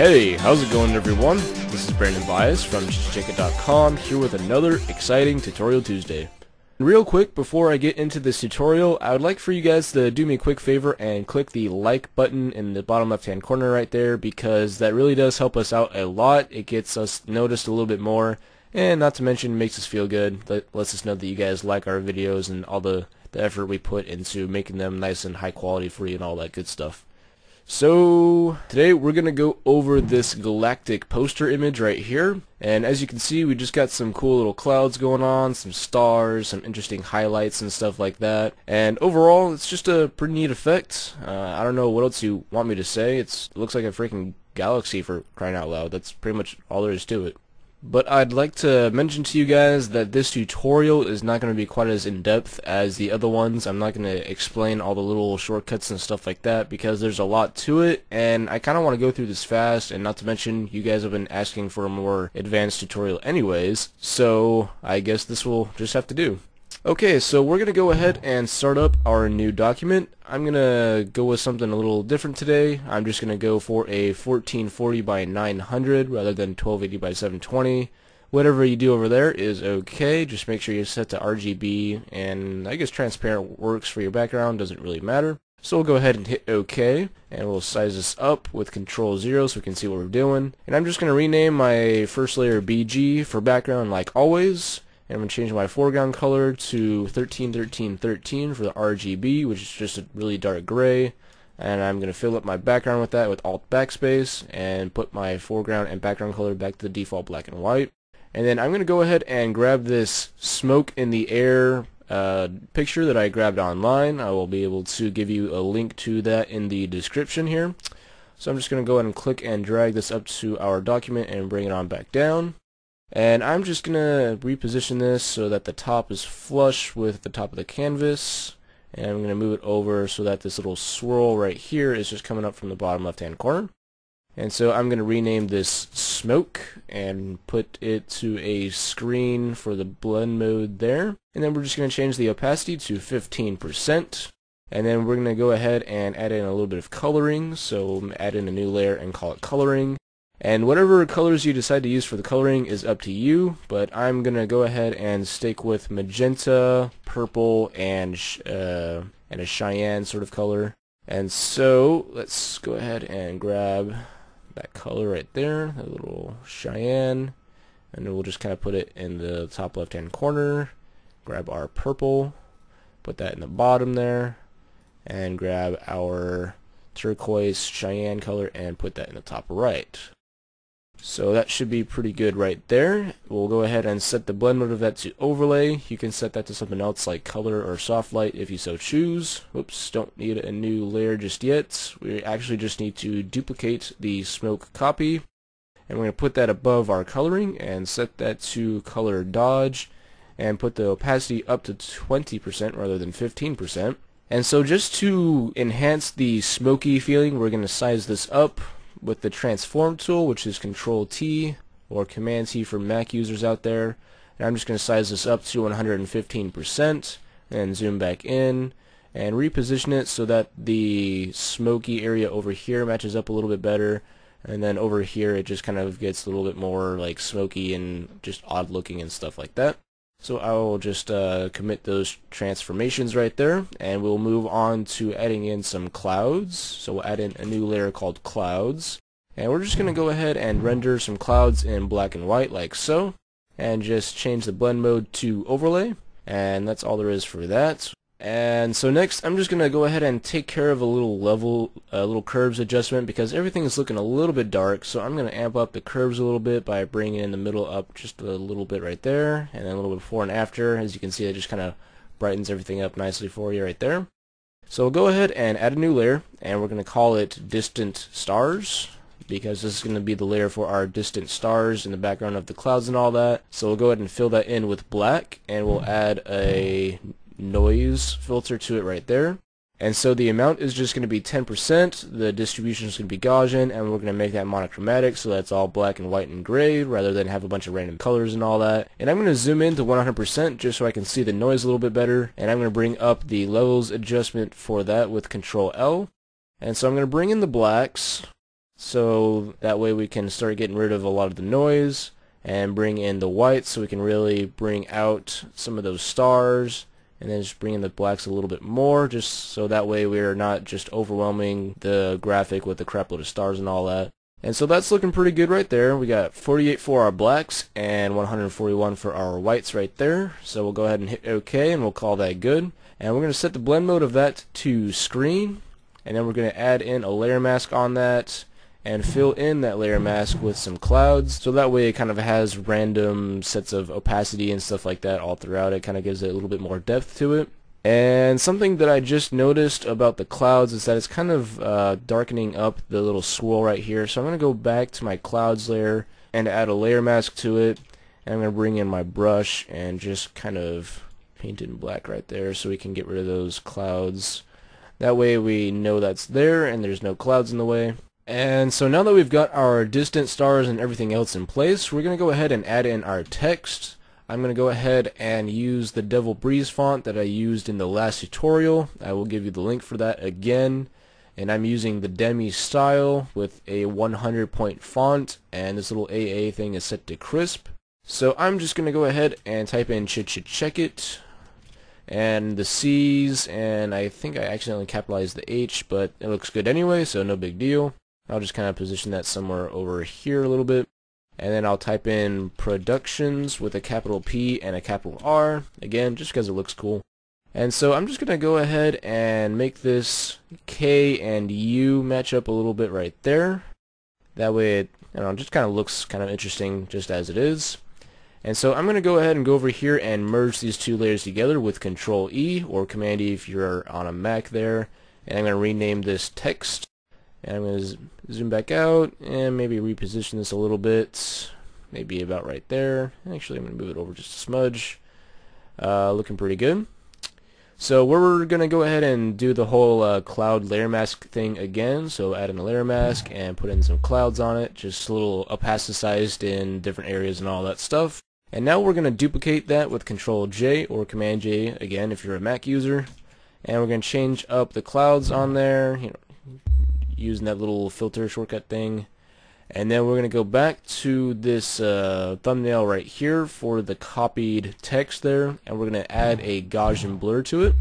Hey, how's it going everyone? This is Brandon Bias from CheckIt.com here with another exciting Tutorial Tuesday. Real quick, before I get into this tutorial, I would like for you guys to do me a quick favor and click the like button in the bottom left hand corner right there because that really does help us out a lot. It gets us noticed a little bit more and not to mention makes us feel good. Let, lets us know that you guys like our videos and all the, the effort we put into making them nice and high quality for you and all that good stuff. So today we're going to go over this galactic poster image right here and as you can see we just got some cool little clouds going on, some stars, some interesting highlights and stuff like that and overall it's just a pretty neat effect. Uh, I don't know what else you want me to say, it's, it looks like a freaking galaxy for crying out loud, that's pretty much all there is to it. But I'd like to mention to you guys that this tutorial is not going to be quite as in-depth as the other ones. I'm not going to explain all the little shortcuts and stuff like that because there's a lot to it and I kind of want to go through this fast and not to mention you guys have been asking for a more advanced tutorial anyways so I guess this will just have to do. Okay, so we're going to go ahead and start up our new document. I'm going to go with something a little different today. I'm just going to go for a 1440 by 900 rather than 1280 by 720. Whatever you do over there is okay. Just make sure you set to RGB and I guess transparent works for your background. Doesn't really matter. So we'll go ahead and hit OK and we'll size this up with control 0 so we can see what we're doing. And I'm just going to rename my first layer BG for background like always. I'm going to change my foreground color to 131313 for the RGB, which is just a really dark gray. And I'm going to fill up my background with that with Alt Backspace and put my foreground and background color back to the default black and white. And then I'm going to go ahead and grab this smoke in the air uh, picture that I grabbed online. I will be able to give you a link to that in the description here. So I'm just going to go ahead and click and drag this up to our document and bring it on back down. And I'm just going to reposition this so that the top is flush with the top of the canvas. And I'm going to move it over so that this little swirl right here is just coming up from the bottom left hand corner. And so I'm going to rename this smoke and put it to a screen for the blend mode there. And then we're just going to change the opacity to 15%. And then we're going to go ahead and add in a little bit of coloring. So add in a new layer and call it coloring. And whatever colors you decide to use for the coloring is up to you, but I'm going to go ahead and stick with magenta, purple, and uh, and a cyan sort of color. And so let's go ahead and grab that color right there, that little cyan, and we'll just kind of put it in the top left hand corner. Grab our purple, put that in the bottom there, and grab our turquoise cyan color and put that in the top right. So that should be pretty good right there. We'll go ahead and set the blend mode of that to overlay. You can set that to something else like color or soft light if you so choose. Whoops, don't need a new layer just yet. We actually just need to duplicate the smoke copy. And we're going to put that above our coloring and set that to color dodge and put the opacity up to 20% rather than 15%. And so just to enhance the smoky feeling, we're going to size this up with the transform tool, which is Control T or Command T for Mac users out there. And I'm just going to size this up to 115% and zoom back in and reposition it so that the smoky area over here matches up a little bit better and then over here it just kind of gets a little bit more like smoky and just odd looking and stuff like that. So I will just uh, commit those transformations right there and we'll move on to adding in some clouds. So we'll add in a new layer called clouds and we're just going to go ahead and render some clouds in black and white like so and just change the blend mode to overlay and that's all there is for that. And so next, I'm just going to go ahead and take care of a little level, a little curves adjustment because everything is looking a little bit dark. So I'm going to amp up the curves a little bit by bringing in the middle up just a little bit right there, and then a little bit before and after. As you can see, it just kind of brightens everything up nicely for you right there. So we'll go ahead and add a new layer, and we're going to call it Distant Stars because this is going to be the layer for our distant stars in the background of the clouds and all that. So we'll go ahead and fill that in with black, and we'll add a noise filter to it right there. And so the amount is just going to be 10%, the distribution is going to be Gaussian, and we're going to make that monochromatic so that's all black and white and gray rather than have a bunch of random colors and all that. And I'm going to zoom in to 100% just so I can see the noise a little bit better, and I'm going to bring up the levels adjustment for that with Control L. And so I'm going to bring in the blacks, so that way we can start getting rid of a lot of the noise and bring in the whites so we can really bring out some of those stars and then just bring in the blacks a little bit more just so that way we're not just overwhelming the graphic with the crap load of stars and all that. And so that's looking pretty good right there. We got 48 for our blacks and 141 for our whites right there. So we'll go ahead and hit OK and we'll call that good. And we're going to set the blend mode of that to screen. And then we're going to add in a layer mask on that and fill in that layer mask with some clouds. So that way it kind of has random sets of opacity and stuff like that all throughout. It kind of gives it a little bit more depth to it. And something that I just noticed about the clouds is that it's kind of uh, darkening up the little swirl right here. So I'm going to go back to my clouds layer and add a layer mask to it. And I'm going to bring in my brush and just kind of paint it in black right there so we can get rid of those clouds. That way we know that's there and there's no clouds in the way and so now that we've got our distant stars and everything else in place, we're going to go ahead and add in our text. I'm going to go ahead and use the Devil Breeze font that I used in the last tutorial. I will give you the link for that again. And I'm using the Demi style with a 100 point font and this little AA thing is set to crisp. So I'm just going to go ahead and type in ch ch check it and the C's and I think I accidentally capitalized the H but it looks good anyway so no big deal. I'll just kind of position that somewhere over here a little bit. And then I'll type in productions with a capital P and a capital R, again, just because it looks cool. And so I'm just going to go ahead and make this K and U match up a little bit right there. That way it know, just kind of looks kind of interesting just as it is. And so I'm going to go ahead and go over here and merge these two layers together with Control E or Command E if you're on a Mac there. And I'm going to rename this text and I'm going to zoom back out and maybe reposition this a little bit. Maybe about right there. Actually, I'm going to move it over just a smudge. Uh, looking pretty good. So we're going to go ahead and do the whole uh, cloud layer mask thing again. So add in a layer mask and put in some clouds on it. Just a little opacicized in different areas and all that stuff. And now we're going to duplicate that with Control J or Command J again if you're a Mac user. And we're going to change up the clouds on there. You know, using that little filter shortcut thing. And then we're going to go back to this uh, thumbnail right here for the copied text there. And we're going to add a Gaussian blur to it.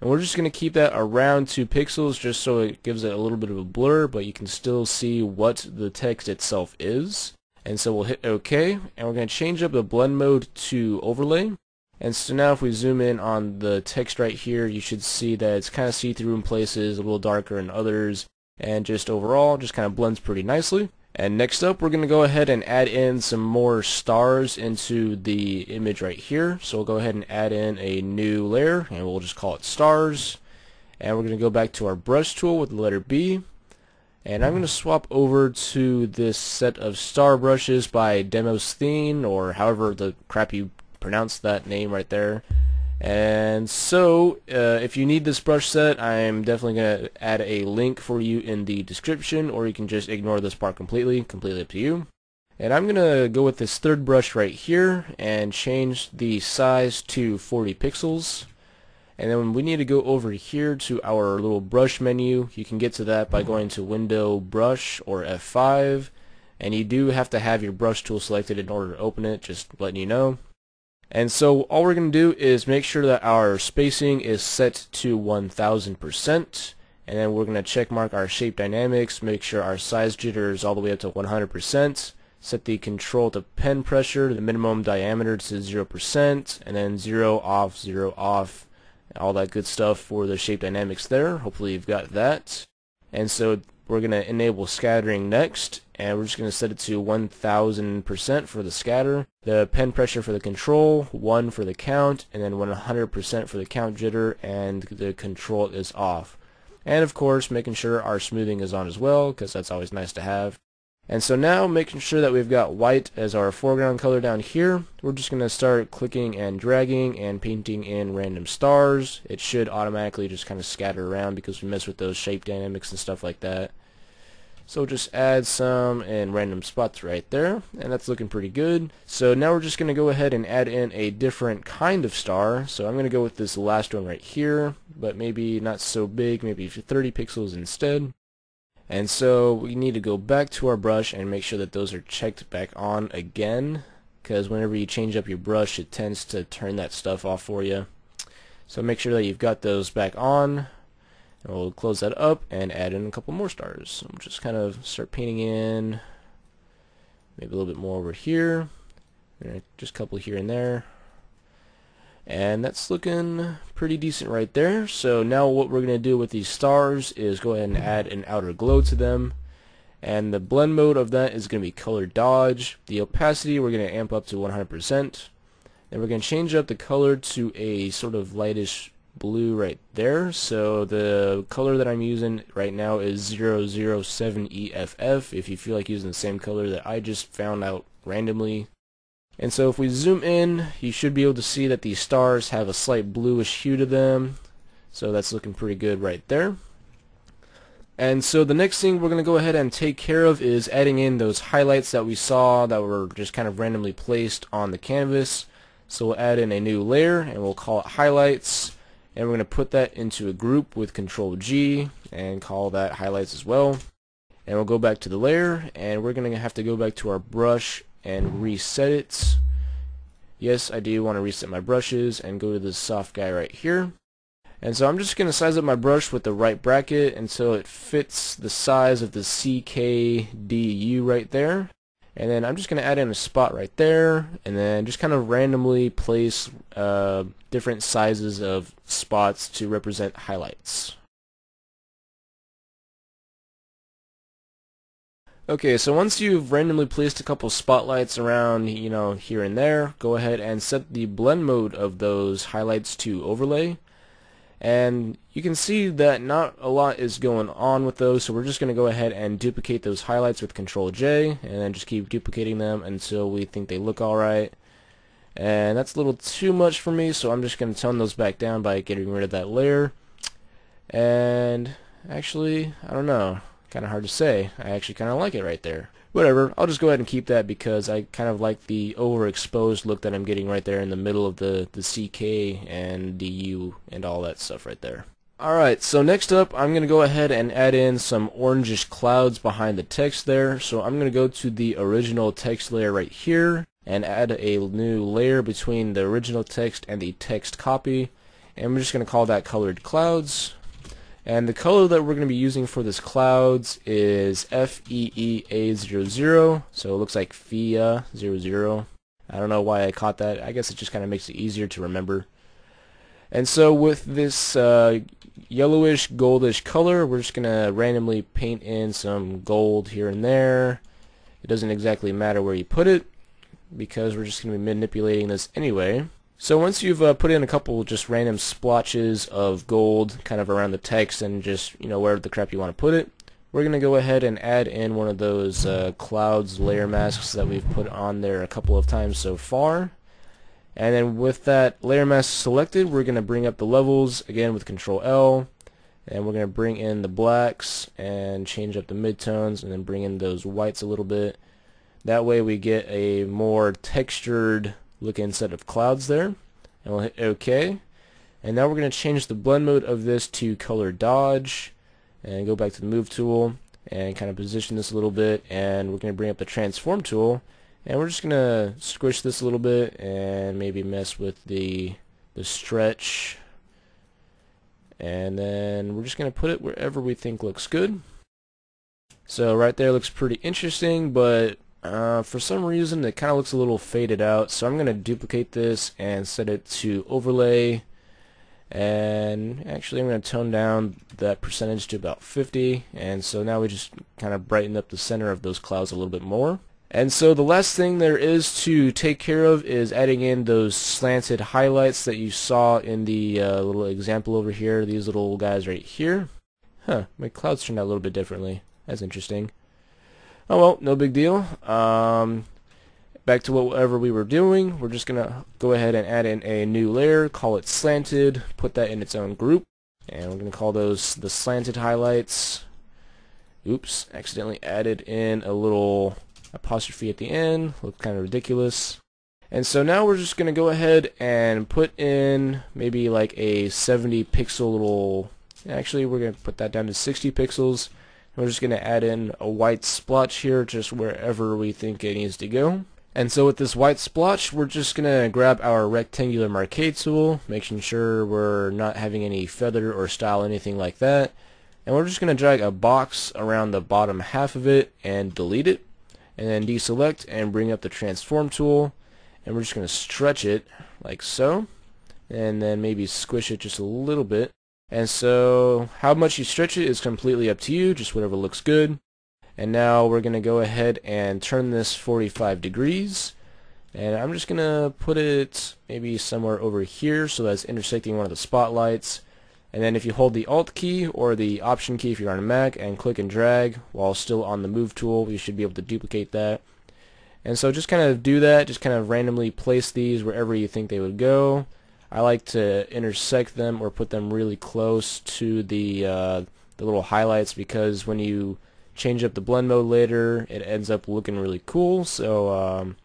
And we're just going to keep that around 2 pixels just so it gives it a little bit of a blur, but you can still see what the text itself is. And so we'll hit OK, and we're going to change up the blend mode to overlay. And so now if we zoom in on the text right here, you should see that it's kind of see-through in places, a little darker in others, and just overall just kind of blends pretty nicely. And next up we're going to go ahead and add in some more stars into the image right here. So we'll go ahead and add in a new layer and we'll just call it stars. And we're going to go back to our brush tool with the letter B. And I'm going to swap over to this set of star brushes by Demosthene or however the crap you pronounce that name right there. And so, uh, if you need this brush set, I'm definitely going to add a link for you in the description, or you can just ignore this part completely, completely up to you. And I'm going to go with this third brush right here and change the size to 40 pixels. And then we need to go over here to our little brush menu. You can get to that by going to Window Brush or F5. And you do have to have your brush tool selected in order to open it, just letting you know. And so all we're going to do is make sure that our spacing is set to 1000% and then we're going to check mark our shape dynamics, make sure our size jitter is all the way up to 100%, set the control to pen pressure, the minimum diameter to 0%, and then 0 off, 0 off, all that good stuff for the shape dynamics there. Hopefully you've got that. And so we're going to enable scattering next, and we're just going to set it to 1000% for the scatter. The pen pressure for the control, 1 for the count, and then 100% for the count jitter, and the control is off. And of course, making sure our smoothing is on as well, because that's always nice to have. And so now, making sure that we've got white as our foreground color down here, we're just going to start clicking and dragging and painting in random stars. It should automatically just kind of scatter around because we mess with those shape dynamics and stuff like that. So just add some in random spots right there, and that's looking pretty good. So now we're just going to go ahead and add in a different kind of star. So I'm going to go with this last one right here, but maybe not so big, maybe 30 pixels instead. And so we need to go back to our brush and make sure that those are checked back on again because whenever you change up your brush it tends to turn that stuff off for you. So make sure that you've got those back on. And we'll close that up and add in a couple more stars. We'll just kind of start painting in maybe a little bit more over here. Just a couple here and there. And that's looking pretty decent right there. So now what we're going to do with these stars is go ahead and add an outer glow to them. And the blend mode of that is going to be color dodge. The opacity we're going to amp up to 100%. And we're going to change up the color to a sort of lightish blue right there. So the color that I'm using right now is 007EFF. If you feel like using the same color that I just found out randomly, and so if we zoom in, you should be able to see that these stars have a slight bluish hue to them. So that's looking pretty good right there. And so the next thing we're going to go ahead and take care of is adding in those highlights that we saw that were just kind of randomly placed on the canvas. So we'll add in a new layer and we'll call it highlights. And we're going to put that into a group with control G and call that highlights as well. And we'll go back to the layer and we're going to have to go back to our brush and reset it. Yes, I do want to reset my brushes and go to the soft guy right here. And so I'm just going to size up my brush with the right bracket until it fits the size of the CKDU right there. And then I'm just going to add in a spot right there and then just kind of randomly place uh, different sizes of spots to represent highlights. Okay, so once you've randomly placed a couple spotlights around, you know, here and there, go ahead and set the blend mode of those highlights to overlay. And you can see that not a lot is going on with those, so we're just going to go ahead and duplicate those highlights with Control J, and then just keep duplicating them until we think they look alright. And that's a little too much for me, so I'm just going to tone those back down by getting rid of that layer. And actually, I don't know kind of hard to say. I actually kind of like it right there. Whatever, I'll just go ahead and keep that because I kind of like the overexposed look that I'm getting right there in the middle of the, the CK and DU and all that stuff right there. Alright, so next up I'm going to go ahead and add in some orangish clouds behind the text there. So I'm going to go to the original text layer right here and add a new layer between the original text and the text copy. And we're just going to call that colored clouds. And the color that we're going to be using for this clouds is FEEA00. So it looks like FEA00. I don't know why I caught that. I guess it just kind of makes it easier to remember. And so with this uh, yellowish goldish color, we're just going to randomly paint in some gold here and there. It doesn't exactly matter where you put it because we're just going to be manipulating this anyway. So once you've uh, put in a couple just random splotches of gold kind of around the text and just, you know, where the crap you want to put it, we're going to go ahead and add in one of those uh, clouds layer masks that we've put on there a couple of times so far. And then with that layer mask selected, we're going to bring up the levels again with Control L. And we're going to bring in the blacks and change up the midtones and then bring in those whites a little bit. That way we get a more textured looking set of clouds there. And we'll hit OK. And now we're going to change the blend mode of this to color dodge and go back to the move tool and kind of position this a little bit. And we're going to bring up the transform tool. And we're just going to squish this a little bit and maybe mess with the the stretch. And then we're just going to put it wherever we think looks good. So right there looks pretty interesting but uh, for some reason it kind of looks a little faded out so I'm going to duplicate this and set it to overlay. And actually I'm going to tone down that percentage to about 50 and so now we just kind of brighten up the center of those clouds a little bit more. And so the last thing there is to take care of is adding in those slanted highlights that you saw in the uh, little example over here. These little guys right here. Huh my clouds turned out a little bit differently. That's interesting Oh well, no big deal. Um, back to whatever we were doing, we're just going to go ahead and add in a new layer, call it slanted, put that in its own group, and we're going to call those the slanted highlights. Oops, accidentally added in a little apostrophe at the end, looked kind of ridiculous. And so now we're just going to go ahead and put in maybe like a 70 pixel little, actually we're going to put that down to 60 pixels We're just going to add in a white splotch here just wherever we think it needs to go. And so with this white splotch, we're just going to grab our rectangular marquee tool, making sure we're not having any feather or style, anything like that. And we're just going to drag a box around the bottom half of it and delete it. And then deselect and bring up the transform tool. And we're just going to stretch it like so. And then maybe squish it just a little bit. And so how much you stretch it is completely up to you, just whatever looks good. And now we're going to go ahead and turn this 45 degrees. And I'm just going to put it maybe somewhere over here so that's intersecting one of the spotlights. And then if you hold the Alt key or the Option key if you're on a Mac and click and drag while still on the Move tool, you should be able to duplicate that. And so just kind of do that, just kind of randomly place these wherever you think they would go. I like to intersect them or put them really close to the uh, the little highlights because when you change up the blend mode later it ends up looking really cool so um,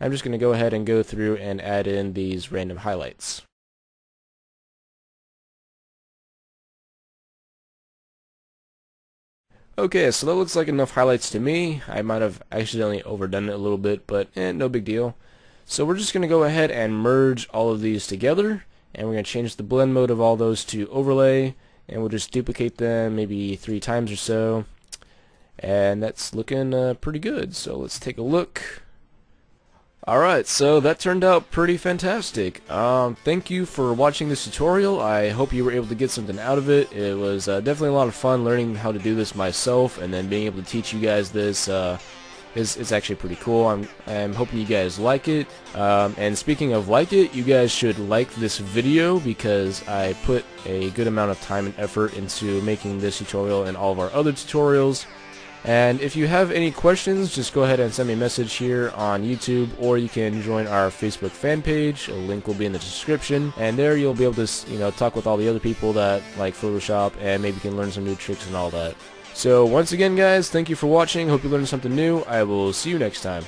I'm just going to go ahead and go through and add in these random highlights. Okay, so that looks like enough highlights to me. I might have accidentally overdone it a little bit, but eh, no big deal. So we're just going to go ahead and merge all of these together and we're going to change the blend mode of all those to overlay and we'll just duplicate them maybe three times or so. And that's looking uh, pretty good. So let's take a look. Alright so that turned out pretty fantastic. Um, thank you for watching this tutorial. I hope you were able to get something out of it. It was uh, definitely a lot of fun learning how to do this myself and then being able to teach you guys this uh, is, is actually pretty cool. I'm, I'm hoping you guys like it. Um, and speaking of like it, you guys should like this video because I put a good amount of time and effort into making this tutorial and all of our other tutorials. And if you have any questions, just go ahead and send me a message here on YouTube, or you can join our Facebook fan page. A link will be in the description, and there you'll be able to, you know, talk with all the other people that like Photoshop, and maybe you can learn some new tricks and all that. So once again guys, thank you for watching. Hope you learned something new. I will see you next time.